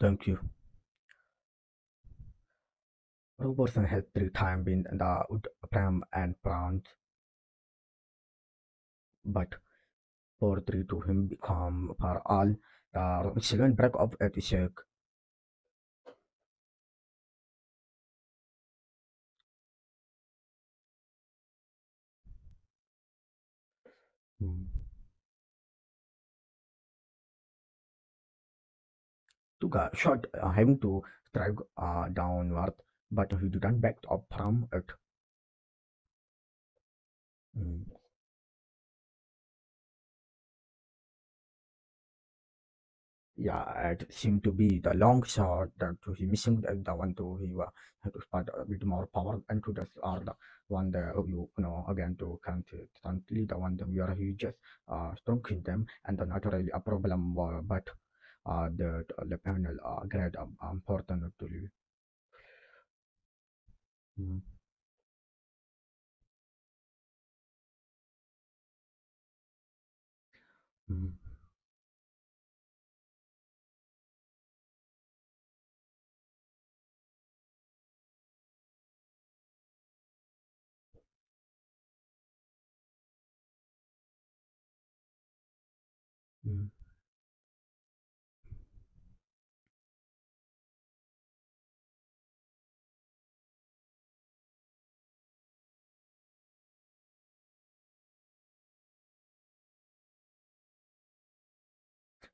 Thank you. Robertson has three times been the Prem and Bronze, but for three to him become for all the Michelin break of Etisek. Hmm. Took a shot uh, having to strike uh, downward, but he didn't back up from it. Hmm. Yeah, it seemed to be the long shot that he missing the, the one to he uh, had to start a bit more power into this or the one that you, you know again to constantly the one that we are he just uh stroking them and the not really a problem uh, but uh the the panel uh great um, important actually. Mm. Mm. Mm. So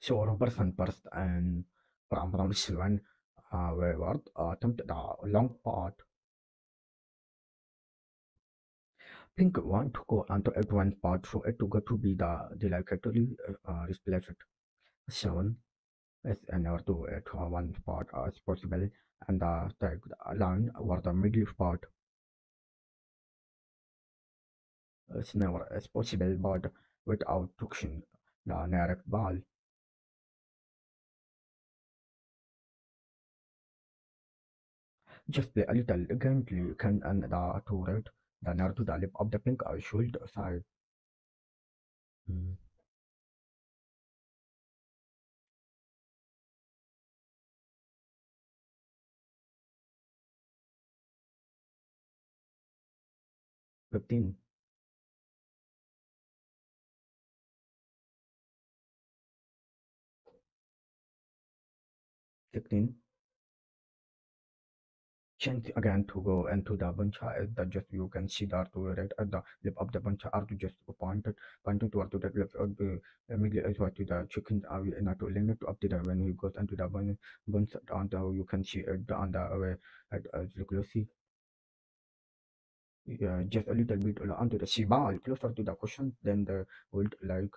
Robertson burst and from from Sylvan uh wayward uh, attempted a long pot Pink want to go onto at part so it to go to be the delicately uh, displaced shown as another to at one part as possible and the line or the middle part. as never as possible but without touching the direct ball. Just play a little gently can and the turret the near to the lip of the pink uh, shoulder side. Mm. Fifteen. Sixteen. Change again to go into the bunch as uh, the just you can see that to right uh, at the lip of the bunch are to just pointed pointing uh, toward to the left of the immediately to the chicken are not to limit up to the when he goes into the bunch bunch on the you can see it on the way at as you can see yeah just a little bit onto the ball closer to the cushion then the would like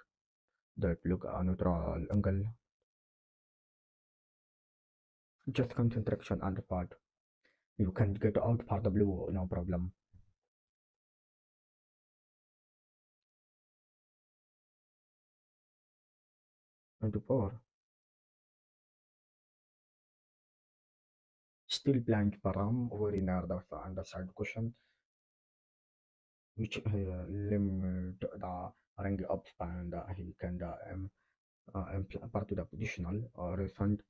that look a neutral angle. Just concentration on the part you can get out for the blue no problem. 24 still blind param very near the underside cushion which uh, limit the range of span that he can uh, um, uh, part to the positional or recent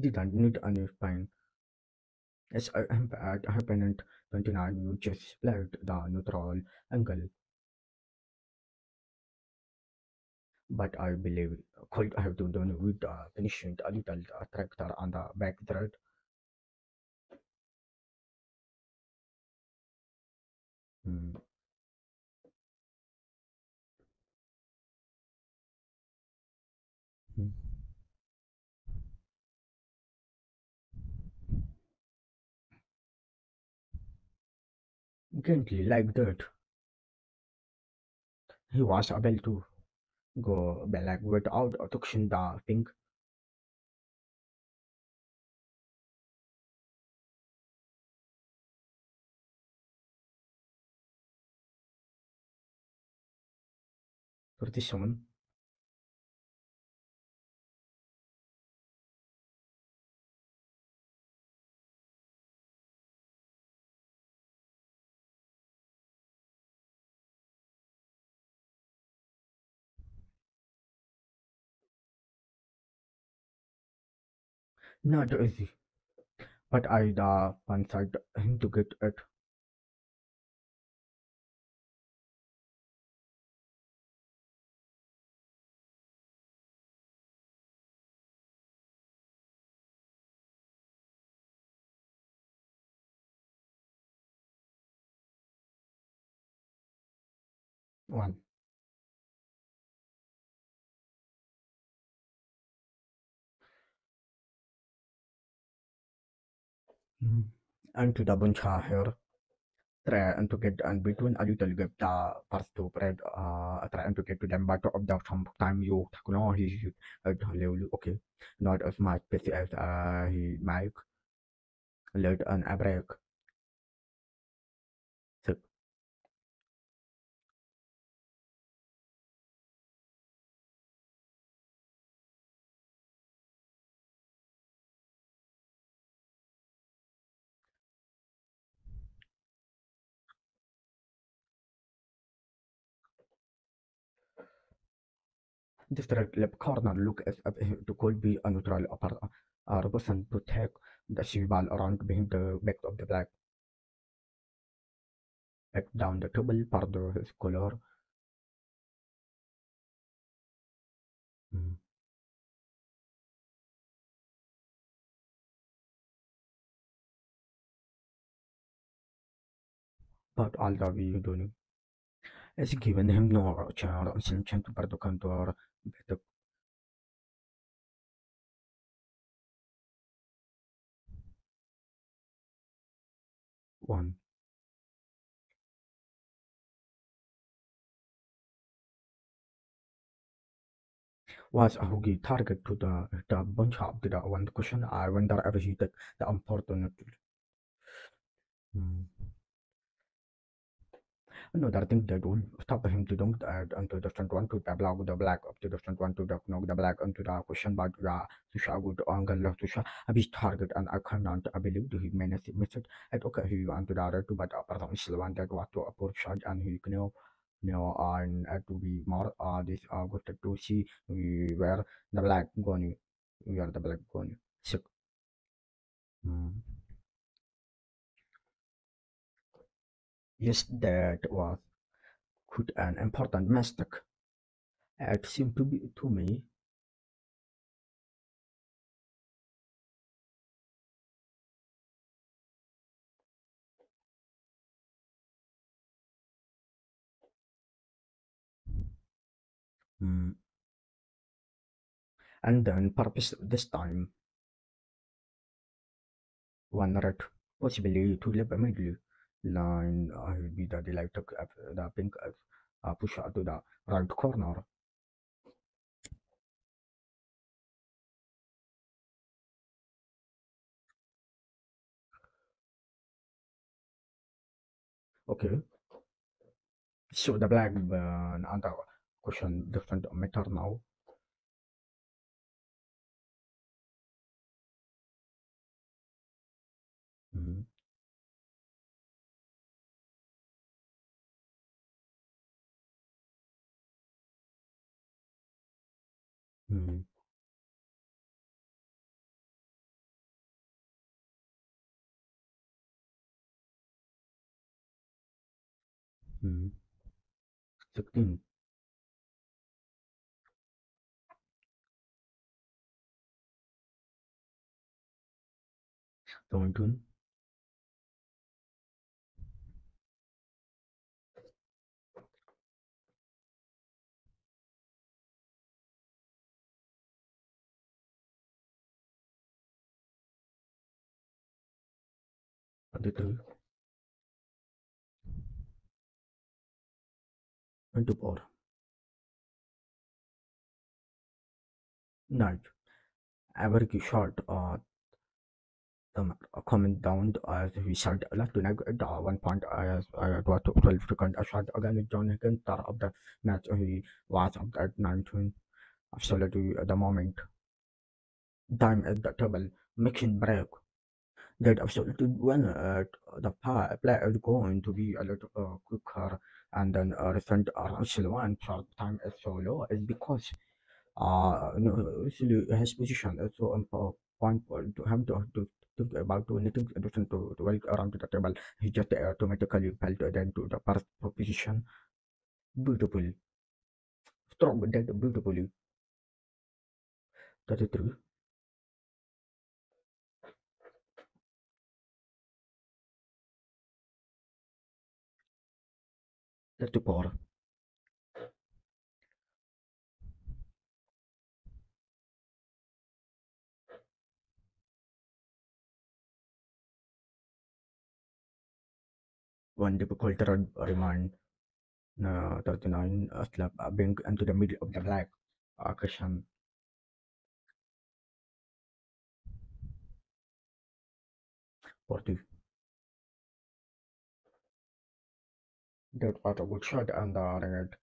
didn't need any spine as I am at hyperpennant 29 you just split the neutral angle but I believe could have to done with uh, finishing a little uh, tractor on the back thread. Mm. Mm. Gently like that. He was able to go back without touching the pink 37 not easy. But I uh, the wanted him to get it. One and to the bunch here try and to get and between a little get the first to spread uh try and to get to them but of the some time you know he uh, level okay. Not as much as uh he make let an break right left corner look as if it could be a neutral upper uh, person to take the shival around behind the back of the black back down the table of his color but all the we doing is given him no chance to part cantor better one. Was a huggy target to the the bunch of the one question I wonder if he took the important Mm. Another thing that will stop him to don't add onto the front one to the black the black up to the front one to the knock the black onto the question but the to show good angle to show a bit target and I cannot I believe to him menace method at okay he want to the other to but apart from still wanted what to approach shot and he know know and uh, to be more uh this uh good to see we were the black going we are the black going so mm. Yes that was quite an important mistake. It seemed to be to me. Mm. and then purpose this time. One red possibly to live immediately line uh, will be the delight of the pink uh, push to the right corner. Okay. So the black uh, another question different matter now. Mm. Mm. Mm. 16 17 22 24 night every shot uh, um, coming down as he said left to neg at one point as uh, what 12 second I shot again with John Higgins start of the match he was up at 19 absolutely at the moment time at the table making break that absolutely when uh, the player is going to be a little uh, quicker and then uh, recent uh, one third time is so low is because uh, no, his position is so important to him to, to think about to anything addition to, to work around the table. He just automatically fell then to the first position. Beautiful. Strong dead beautifully. 33 একটু পর one difficult remand uh, 39 uh, slap uh, being into the middle of the black uh, cushion Forty. That was a good shot and the red.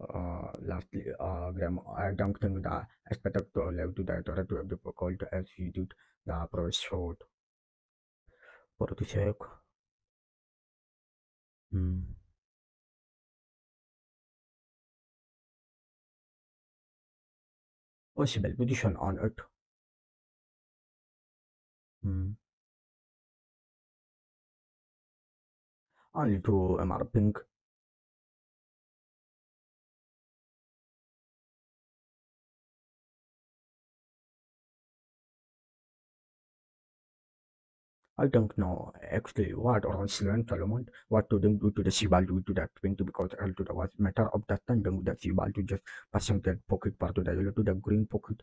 Uh, lastly, uh, I don't think the expected to allow to the to be difficult as he did the previous shot. Forty-six. Hmm. Possible position on it. Hmm. Only to MR Pink. I don't know actually what learned Solomon what to do to the Sibal do to that thing to because all to the was matter of that time Sibal to just passing that pocket part to the yellow to the green pocket.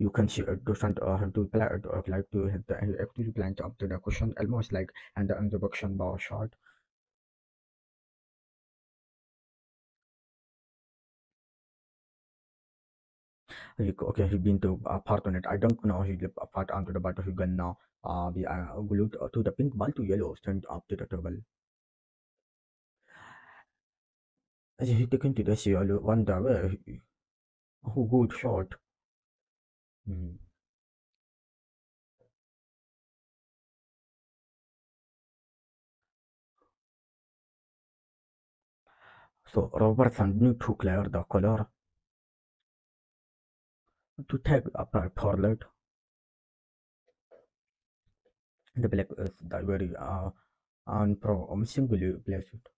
You can see it doesn't uh, play it uh, like to hit the actually plant up to the cushion almost like and the introduction bar shot. okay, he been to a part on it. I don't know he left a part onto the battle he gonna uh be uh, glued to the pink ball to yellow stand up to the table. As he taken to the yellow wonder where who good shot. Hmm. So Robertson need to clear the color to take up a toilet. The black is the very uh unpromisingly placed.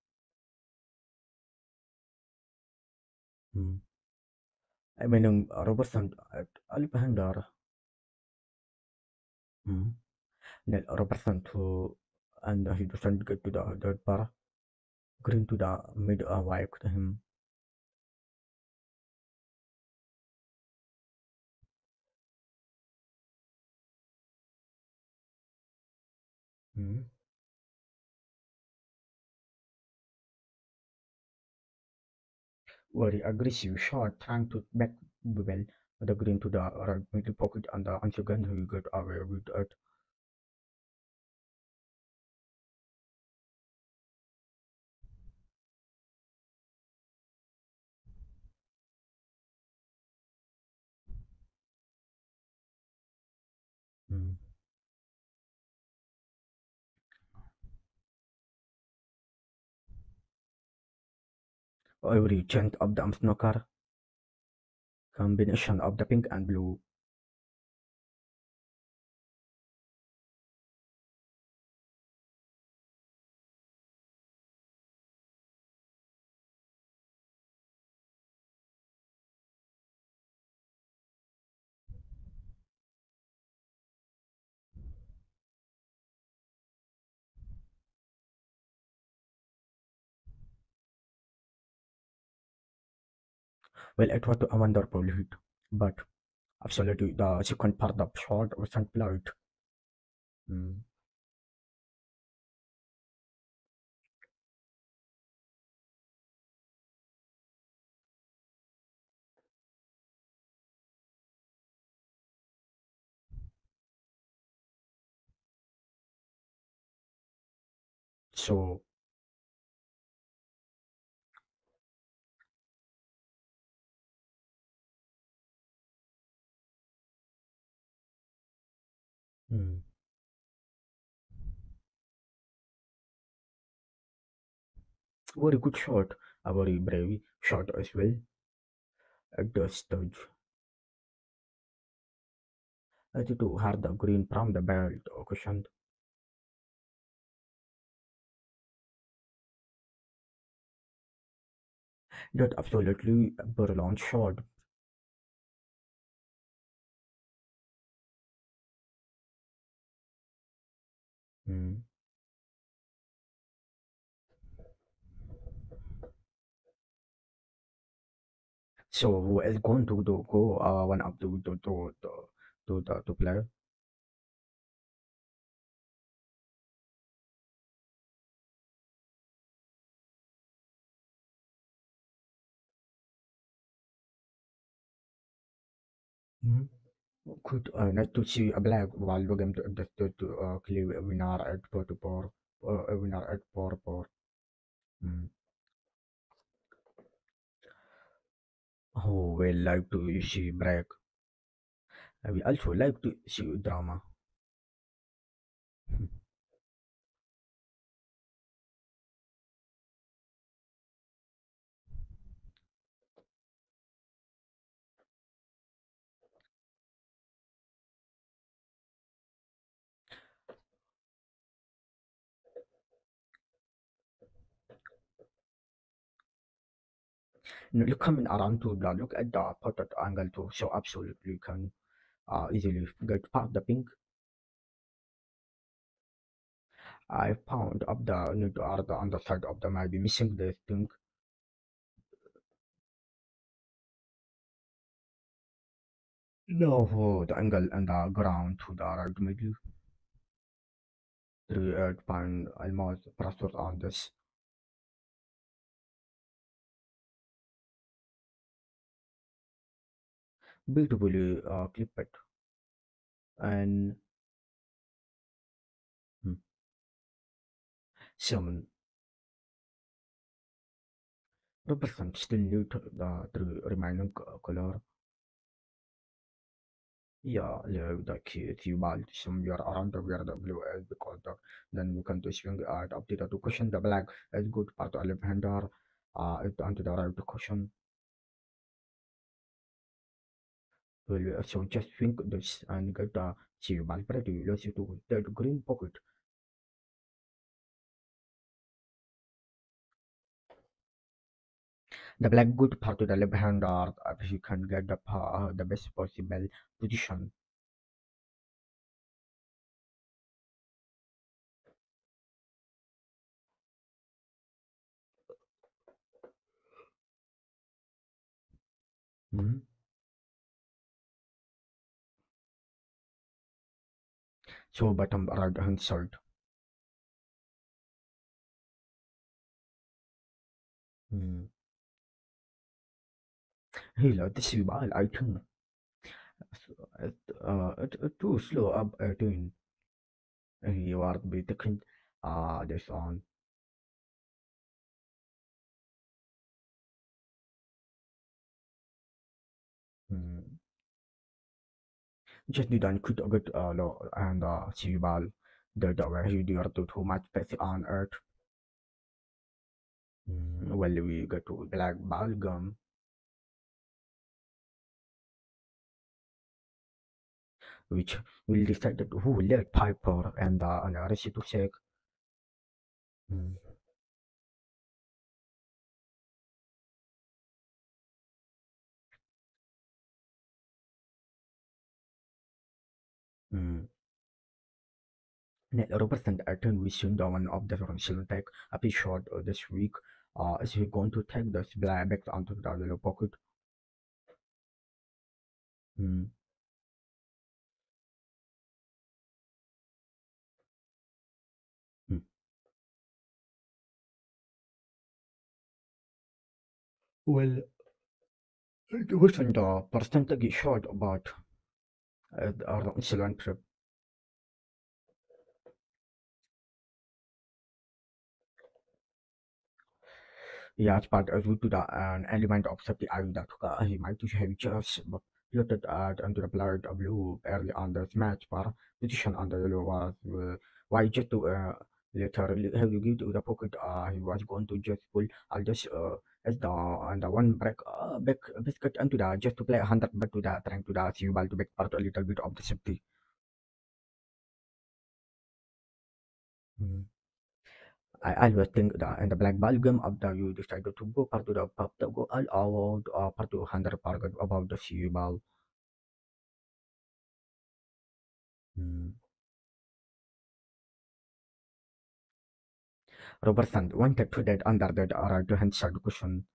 Hmm. imn robrsn alphndar robrsnt sngett dd bar gren tu d mid vayk Very aggressive shot trying to back well the green to the right middle pocket and the second he got away with it. Every chant of the snooker combination of the pink and blue. Well, it was a wonderful probably, but absolutely the second part of short wasn't played. Mm. So mm, very good shot, a very brave shot as well. At the stage, as to have the green from the belt cushioned. That absolutely brilliant shot. Mm. So who is going to do go uh, one up to to to to to the to play? Mm. Good. Uh, nice to see a black while the game to to to, to uh, clear a winner at four to four. Uh, a winner at four four. Mm. Oh, we like to see break. Uh, we also like to see drama. You coming around to the look at the portrait angle too, so absolutely you can uh, easily get past the pink. I found up the need to are the underside of the maybe missing this thing. No, the angle and the ground to the right middle. Three eight find almost pressure on this. Beautifully uh, clipped and hmm, some represent still need the three remaining color. Yeah, the key Theobald somewhere around the where the blue is because the, then you can to swing at up to the cushion the black is good part of left hander uh it onto the right cushion. So just swing this and get the Theobald pretty let's to that green pocket. The black good part to the left hander if you can get the uh, the best possible position. Mhm. So bottom right hand side. Mm. Hela Theobald I think it, uh, it, it too slow up uh, doing you are be taking uh this on mm. Just a good uh law and uh the the way you do to too much space on earth mm. well we go to black balgum which will decide who let Piper and uh and Rishi to shake mm. Nel represent the one of the potential take episode this week uh is he going to take this black back onto the yellow pocket mm. Mm. well it wasn't the percentage short about the excellent trip Yeah, but due to the an element of safety I that uh, he might have just plotted at under the blood blue early on the match for position on the yellow was uh, why just to uh, later have you give to the pocket uh, he was going to just pull I'll just uh, as the and the one break uh, back biscuit into the just to play a hundred back to the trying to the ball to back part a little bit of the safety. Mm. I always think that in the black ball game after you decided to go part to the pub to go all out uh, part to hundred part about the sea ball. Robertson wanted uh, to that under the right hand side cushion.